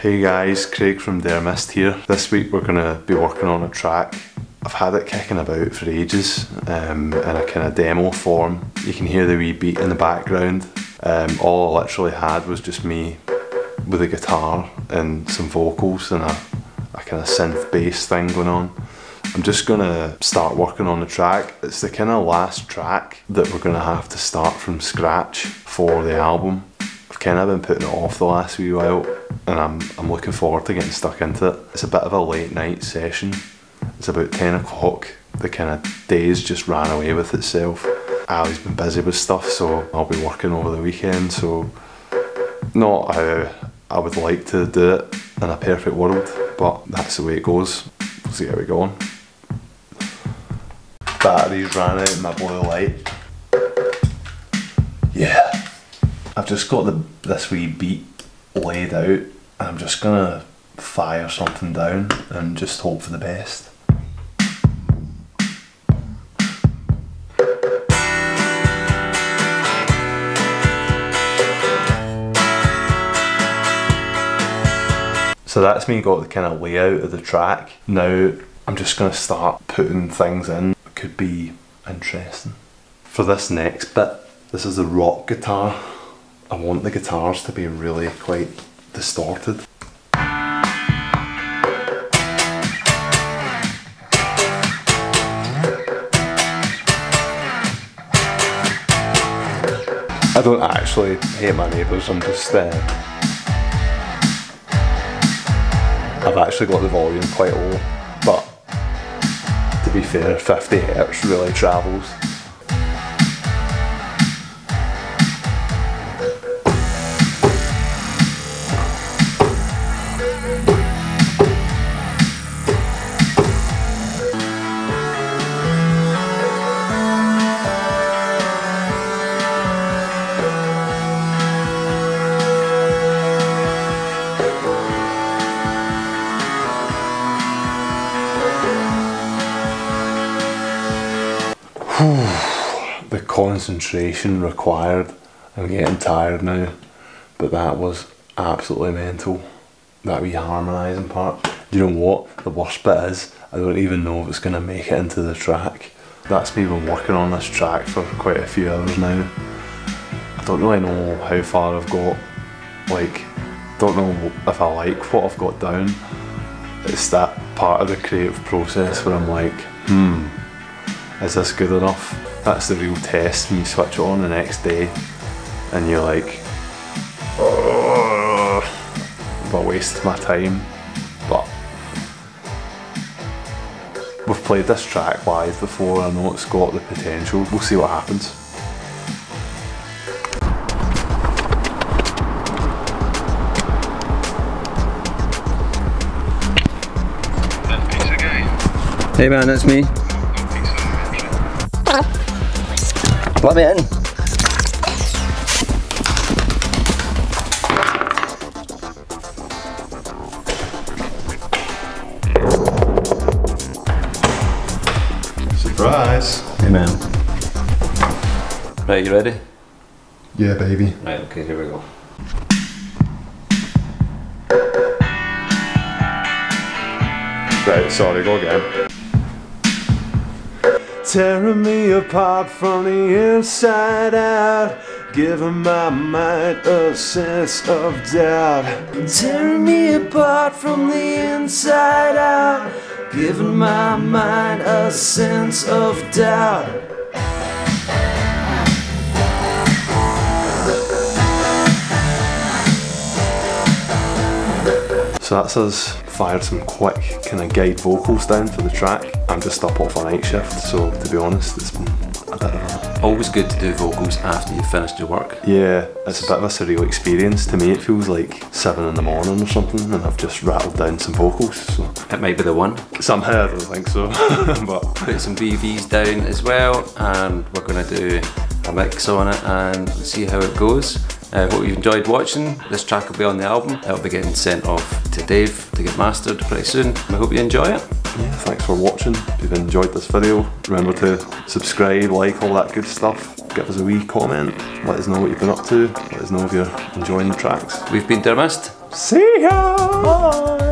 Hey guys, Craig from der Mist here. This week we're going to be working on a track. I've had it kicking about for ages um, in a kind of demo form. You can hear the wee beat in the background. Um, all I literally had was just me with a guitar and some vocals and a, a kind of synth bass thing going on. I'm just gonna start working on the track. It's the kind of last track that we're gonna have to start from scratch for the album. Kind of been putting it off the last wee while and I'm, I'm looking forward to getting stuck into it. It's a bit of a late night session. It's about 10 o'clock. The kind of days just ran away with itself. Ali's been busy with stuff so I'll be working over the weekend so not how I would like to do it in a perfect world but that's the way it goes. We'll see how we go on batteries ran out in my blue light. I've just got the this wee beat laid out and I'm just gonna fire something down and just hope for the best. So that's me got the kind of layout of the track. Now I'm just gonna start putting things in It could be interesting. For this next bit, this is a rock guitar. I want the guitars to be really quite distorted. I don't actually hate my neighbours, I'm just uh, I've actually got the volume quite low, but to be fair, 50 hertz really travels. The concentration required. I'm getting tired now, but that was absolutely mental. That wee harmonising part. Do you know what? The worst bit is, I don't even know if it's going to make it into the track. That's me been working on this track for quite a few hours now. I don't really know how far I've got. Like, don't know if I like what I've got down. It's that part of the creative process where I'm like, hmm, is this good enough? That's the real test when you switch it on the next day and you're like, oh, have I wasted my time? But we've played this track live before, I know it's got the potential, we'll see what happens. Hey man, that's me. Let me in. Surprise! Hey man. Right, you ready? Yeah, baby. Right, okay, here we go. Right, sorry, go again. Tearing me apart from the inside out, giving my mind a sense of doubt. Tearing me apart from the inside out, giving my mind a sense of doubt. So that's us fired some quick kind of guide vocals down for the track. I'm just up off a night shift, so to be honest, it's been a bit of a... Always good to do vocals after you've finished your work. Yeah, it's a bit of a surreal experience. To me, it feels like seven in the morning or something, and I've just rattled down some vocals. So It might be the one. somehow I don't think so, but Put some BVs down as well, and we're going to do a mix on it and see how it goes. I hope you've enjoyed watching. This track will be on the album. It'll be getting sent off to Dave to get mastered pretty soon. I hope you enjoy it. yeah, thanks for watching. If you've enjoyed this video, remember to subscribe, like, all that good stuff. Give us a wee comment. Let us know what you've been up to. Let us know if you're enjoying the tracks. We've been der Mist. See ya! Bye.